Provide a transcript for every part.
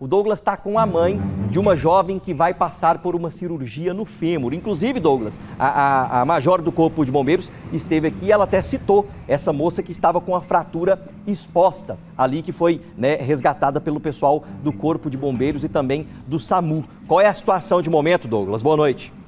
O Douglas está com a mãe de uma jovem que vai passar por uma cirurgia no fêmur. Inclusive, Douglas, a, a, a major do Corpo de Bombeiros esteve aqui e ela até citou essa moça que estava com a fratura exposta ali, que foi né, resgatada pelo pessoal do Corpo de Bombeiros e também do SAMU. Qual é a situação de momento, Douglas? Boa noite.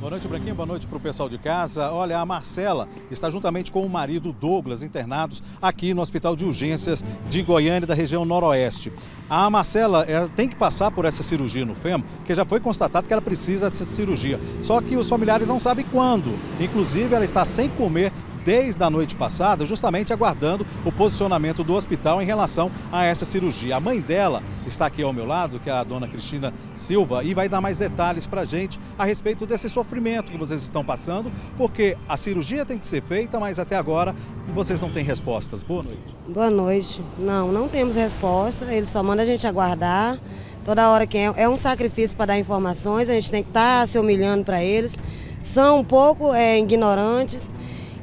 Boa noite, Branquinho. Boa noite para o pessoal de casa. Olha, a Marcela está juntamente com o marido Douglas internados aqui no Hospital de Urgências de Goiânia, da região noroeste. A Marcela tem que passar por essa cirurgia no fêmur, que já foi constatado que ela precisa dessa cirurgia. Só que os familiares não sabem quando. Inclusive, ela está sem comer desde a noite passada, justamente aguardando o posicionamento do hospital em relação a essa cirurgia. A mãe dela está aqui ao meu lado, que é a dona Cristina Silva, e vai dar mais detalhes para a gente a respeito desse sofrimento que vocês estão passando, porque a cirurgia tem que ser feita, mas até agora vocês não têm respostas. Boa noite. Boa noite. Não, não temos resposta, ele só manda a gente aguardar. Toda hora que é, é um sacrifício para dar informações, a gente tem que estar tá se humilhando para eles. São um pouco é, ignorantes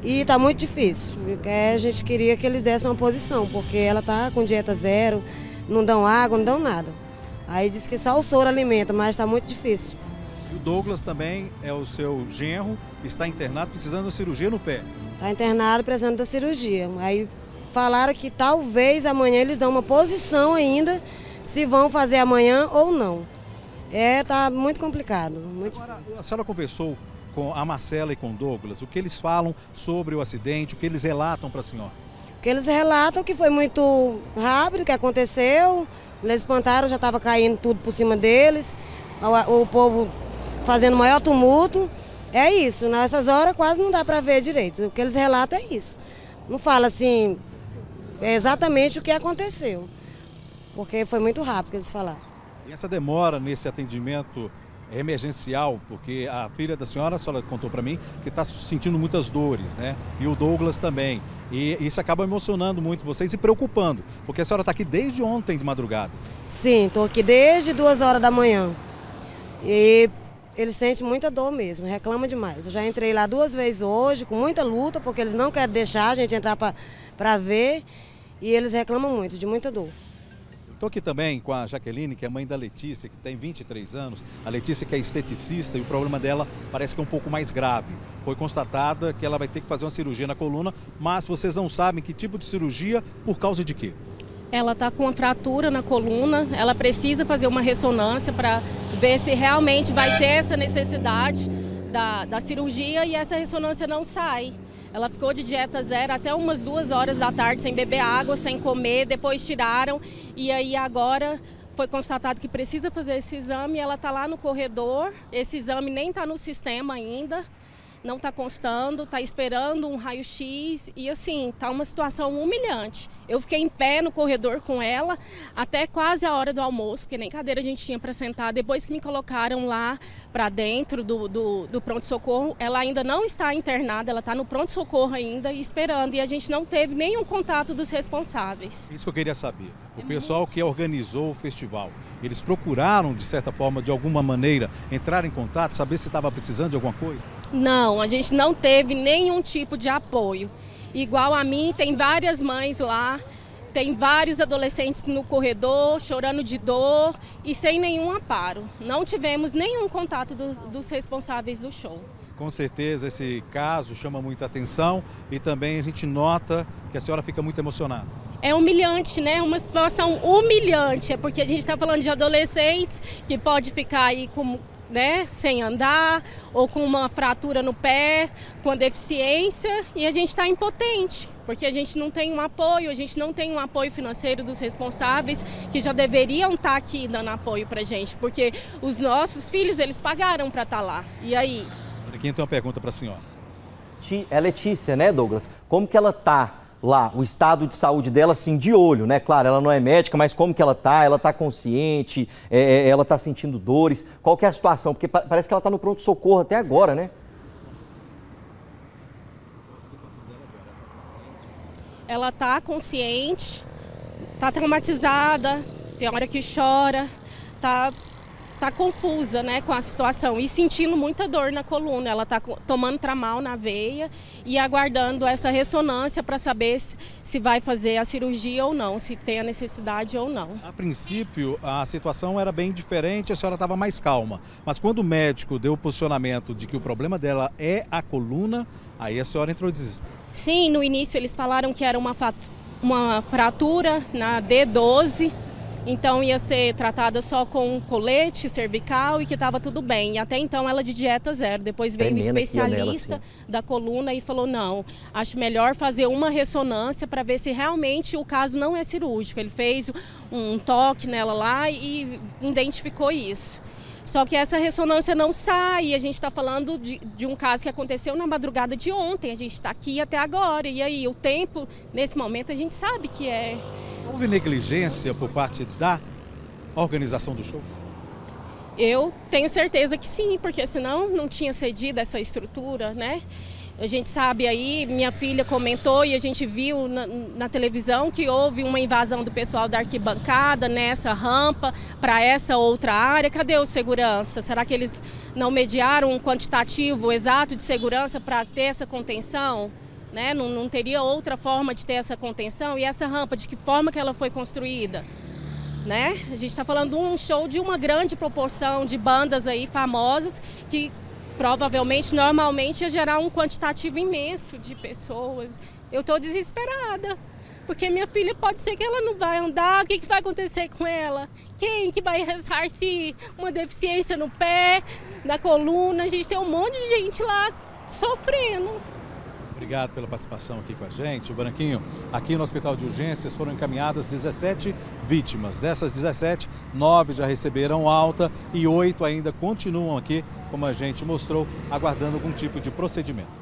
e está muito difícil. A gente queria que eles dessem uma posição, porque ela está com dieta zero, não dão água, não dão nada. Aí diz que só o soro alimenta, mas está muito difícil. E o Douglas também é o seu genro, está internado precisando de cirurgia no pé. Está internado precisando da cirurgia. Aí falaram que talvez amanhã eles dão uma posição ainda, se vão fazer amanhã ou não. É, tá muito complicado. Muito... Agora, a senhora conversou com a Marcela e com o Douglas, o que eles falam sobre o acidente, o que eles relatam para a senhora? Que eles relatam que foi muito rápido, que aconteceu, eles espantaram, já estava caindo tudo por cima deles, o, o povo fazendo maior tumulto. É isso, nessas horas quase não dá para ver direito. O que eles relatam é isso. Não fala assim é exatamente o que aconteceu, porque foi muito rápido que eles falaram. E essa demora nesse atendimento emergencial, porque a filha da senhora, a senhora contou para mim, que está sentindo muitas dores, né? E o Douglas também. E isso acaba emocionando muito vocês e preocupando, porque a senhora está aqui desde ontem de madrugada. Sim, estou aqui desde duas horas da manhã. E ele sente muita dor mesmo, reclama demais. Eu já entrei lá duas vezes hoje, com muita luta, porque eles não querem deixar a gente entrar para ver. E eles reclamam muito, de muita dor. Estou aqui também com a Jaqueline, que é mãe da Letícia, que tem 23 anos. A Letícia que é esteticista e o problema dela parece que é um pouco mais grave. Foi constatada que ela vai ter que fazer uma cirurgia na coluna, mas vocês não sabem que tipo de cirurgia, por causa de quê? Ela está com uma fratura na coluna, ela precisa fazer uma ressonância para ver se realmente vai ter essa necessidade da, da cirurgia e essa ressonância não sai. Ela ficou de dieta zero até umas duas horas da tarde sem beber água, sem comer, depois tiraram. E aí agora foi constatado que precisa fazer esse exame, ela está lá no corredor, esse exame nem está no sistema ainda não está constando, está esperando um raio-x e assim, está uma situação humilhante. Eu fiquei em pé no corredor com ela até quase a hora do almoço, porque nem cadeira a gente tinha para sentar. Depois que me colocaram lá para dentro do, do, do pronto-socorro, ela ainda não está internada, ela está no pronto-socorro ainda esperando e a gente não teve nenhum contato dos responsáveis. Isso que eu queria saber. O é pessoal muito... que organizou o festival, eles procuraram, de certa forma, de alguma maneira, entrar em contato, saber se estava precisando de alguma coisa? Não, a gente não teve nenhum tipo de apoio. Igual a mim, tem várias mães lá, tem vários adolescentes no corredor chorando de dor e sem nenhum amparo. Não tivemos nenhum contato dos, dos responsáveis do show. Com certeza esse caso chama muita atenção e também a gente nota que a senhora fica muito emocionada. É humilhante, né? Uma situação humilhante, é porque a gente está falando de adolescentes que pode ficar aí com né, sem andar ou com uma fratura no pé, com a deficiência e a gente está impotente, porque a gente não tem um apoio, a gente não tem um apoio financeiro dos responsáveis que já deveriam estar tá aqui dando apoio para gente, porque os nossos filhos eles pagaram para estar tá lá. E aí? Aqui tem uma pergunta para a senhora. É Letícia, né, Douglas? Como que ela tá? Lá o estado de saúde dela, assim, de olho, né? Claro, ela não é médica, mas como que ela tá? Ela tá consciente? É, é ela tá sentindo dores? Qual que é a situação? Porque parece que ela tá no pronto-socorro até agora, né? Ela tá consciente, tá traumatizada, tem hora que chora, tá tá confusa, né, com a situação e sentindo muita dor na coluna. Ela está tomando tramal na veia e aguardando essa ressonância para saber se, se vai fazer a cirurgia ou não, se tem a necessidade ou não. A princípio, a situação era bem diferente, a senhora estava mais calma. Mas quando o médico deu o posicionamento de que o problema dela é a coluna, aí a senhora entrou em desespero. Sim, no início eles falaram que era uma, uma fratura na D12 então ia ser tratada só com colete cervical e que estava tudo bem. E até então ela de dieta zero. Depois veio um especialista nela, da coluna e falou: não, acho melhor fazer uma ressonância para ver se realmente o caso não é cirúrgico. Ele fez um toque nela lá e identificou isso. Só que essa ressonância não sai. A gente está falando de, de, um caso que aconteceu na madrugada de ontem. A gente está aqui até agora. E aí, o tempo, nesse momento, a gente sabe que é Houve negligência por parte da organização do show? Eu tenho certeza que sim, porque senão não tinha cedido essa estrutura, né? A gente sabe aí, minha filha comentou e a gente viu na, na, televisão que houve uma invasão do pessoal da arquibancada nessa rampa para essa outra área. Cadê o segurança? Será que eles não mediaram um quantitativo exato de segurança para ter essa contenção? Né? Não, não teria outra forma de ter essa contenção. E essa rampa, de que forma que ela foi construída? Né? A gente está falando de um show de uma grande proporção de bandas aí famosas que provavelmente, normalmente, ia gerar um quantitativo imenso de pessoas. Eu estou desesperada, porque minha filha pode ser que ela não vai andar, o que, que vai acontecer com ela? Quem que vai ressarcir uma deficiência no pé, na coluna? A gente tem um monte de gente lá sofrendo. Obrigado pela participação aqui com a gente. O Branquinho, aqui no Hospital de Urgências foram encaminhadas 17 vítimas. Dessas 17, 9 já receberam alta e 8 ainda continuam aqui, como a gente mostrou, aguardando algum tipo de procedimento.